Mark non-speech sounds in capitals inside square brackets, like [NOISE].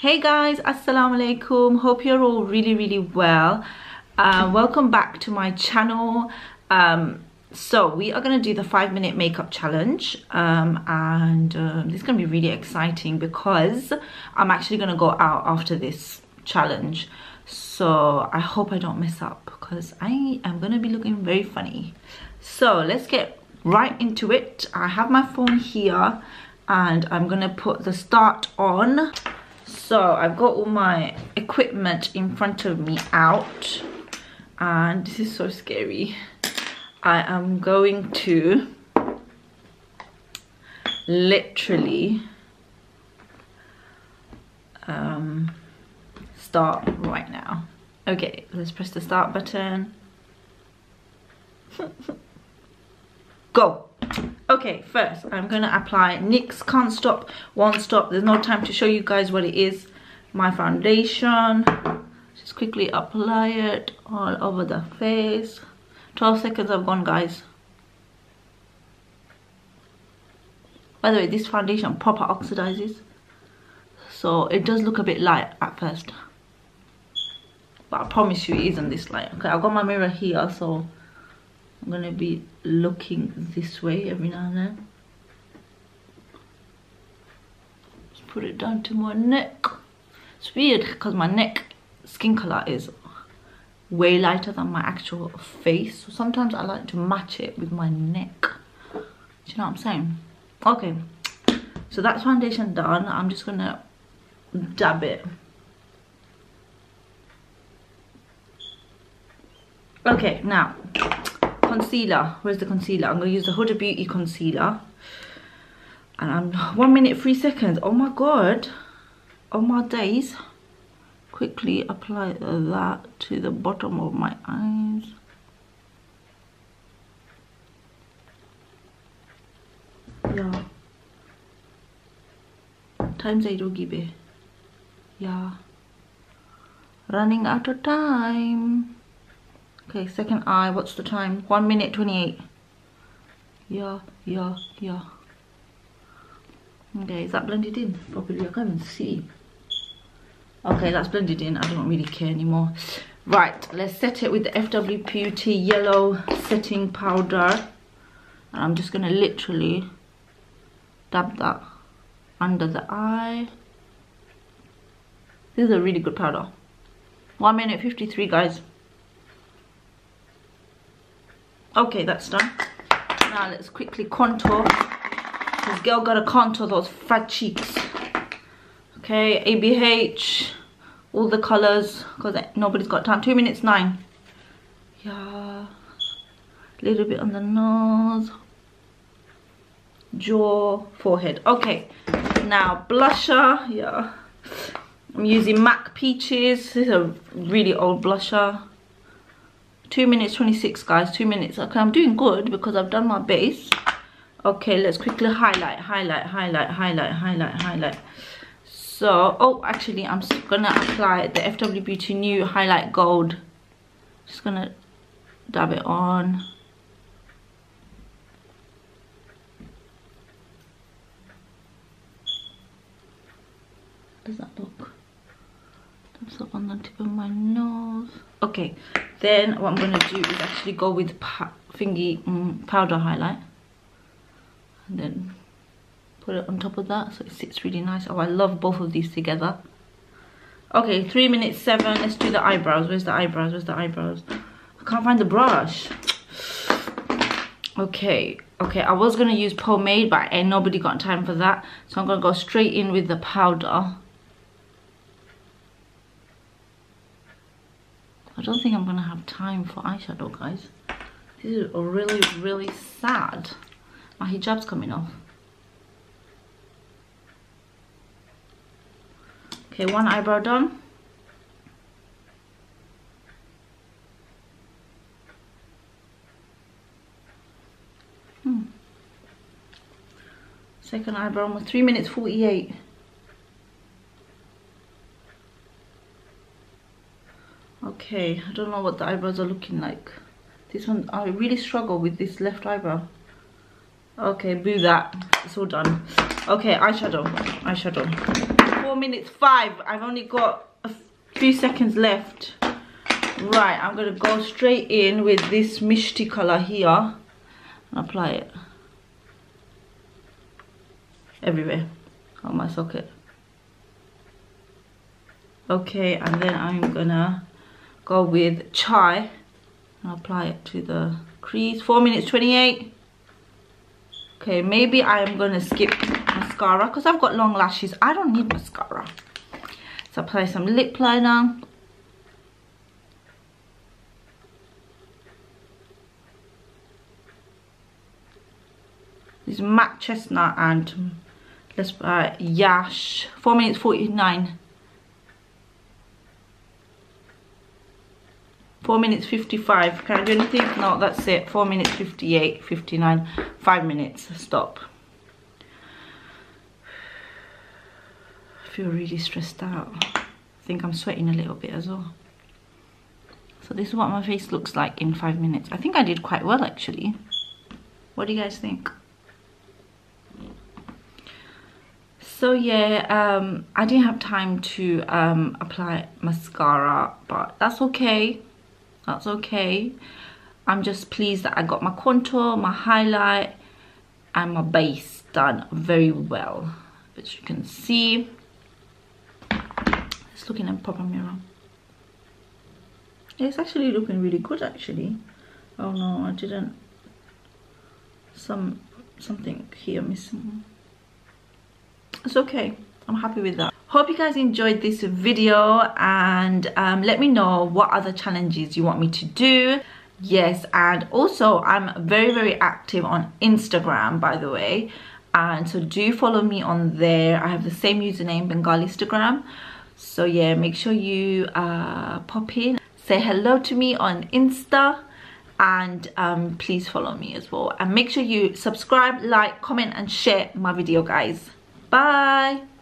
hey guys assalamu alaikum hope you're all really really well. Uh, welcome back to my channel. Um, so we are going to do the five minute makeup challenge um, and uh, this is going to be really exciting because i'm actually going to go out after this challenge. So i hope i don't mess up because i am going to be looking very funny. So let's get right into it. I have my phone here and i'm going to put the start on so i've got all my equipment in front of me out. And this is so scary. I am going to literally um, start right now. Okay let's press the start button. [LAUGHS] Go okay first i'm gonna apply nyx can't stop won't stop. There's no time to show you guys what it is. My foundation. Just quickly apply it all over the face. 12 seconds have gone guys. By the way this foundation proper oxidizes so it does look a bit light at first. But i promise you it isn't this light. Okay i've got my mirror here so I'm gonna be looking this way every now and then. Just put it down to my neck. It's weird because my neck skin color is way lighter than my actual face. So sometimes I like to match it with my neck. Do you know what I'm saying? Okay, so that's foundation done. I'm just gonna dab it. Okay, now concealer. Where's the concealer? I'm going to use the huda beauty concealer. And i'm one minute three seconds. Oh my god. Oh my days. Quickly apply that to the bottom of my eyes. Yeah. Time say give yeah. Running out of time Okay, second eye, what's the time? 1 minute 28. Yeah, yeah, yeah. Okay, is that blended in properly? I can't even see. Okay, that's blended in. I don't really care anymore. Right, let's set it with the FW Beauty Yellow Setting Powder. And I'm just going to literally dab that under the eye. This is a really good powder. 1 minute 53, guys. Okay, that's done. Now let's quickly contour. This girl got to contour those fat cheeks. Okay, ABH, all the colors, because nobody's got time. Two minutes nine. Yeah, little bit on the nose, jaw, forehead. Okay, now blusher. Yeah, I'm using MAC Peaches. This is a really old blusher. 2 minutes 26 guys. 2 minutes. Okay i'm doing good because i've done my base. Okay let's quickly highlight highlight highlight highlight highlight highlight. So oh actually i'm gonna apply the fw beauty new highlight gold. Just gonna dab it on. Does that look? That's up on the tip of my nose okay then what i'm to do is actually go with thingy um, powder highlight. And then put it on top of that so it sits really nice. Oh i love both of these together. Okay three minutes seven. Let's do the eyebrows. Where's the eyebrows? Where's the eyebrows? I can't find the brush. Okay okay i was gonna use pomade but ain't nobody got time for that. So i'm gonna go straight in with the powder I don't think I'm gonna have time for eyeshadow guys. This is really really sad. My hijab's coming off. Okay one eyebrow done. Hmm. second eyebrow almost 3 minutes 48 okay i don't know what the eyebrows are looking like. This one i really struggle with this left eyebrow. Okay boo that. It's all done. Okay eyeshadow eyeshadow. Four minutes five. I've only got a few seconds left. Right i'm gonna go straight in with this mishti color here and apply it everywhere on my socket. Okay and then i'm gonna go with chai. And apply it to the crease. Four minutes 28 okay maybe i'm gonna skip mascara because i've got long lashes. I don't need mascara. So apply some lip liner. This matte chestnut and let's uh, yash. 4 minutes 49 4 minutes 55 can I do anything? No that's it. 4 minutes 58 59 5 minutes. Stop. I feel really stressed out. I think I'm sweating a little bit as well. So this is what my face looks like in 5 minutes. I think I did quite well actually. What do you guys think? So yeah um, I didn't have time to um, apply mascara but that's okay that's okay. I'm just pleased that I got my contour my highlight and my base done very well as you can see. Let's look in a proper mirror. It's actually looking really good actually. Oh no I didn't. Some something here missing. It's okay. I'm happy with that hope you guys enjoyed this video and um, let me know what other challenges you want me to do. Yes and also i'm very very active on instagram by the way. And so do follow me on there. I have the same username bengalistagram so yeah make sure you uh, pop in. Say hello to me on insta and um, please follow me as well. And make sure you subscribe like comment and share my video guys. Bye